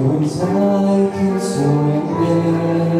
Doing time consuming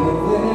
with it.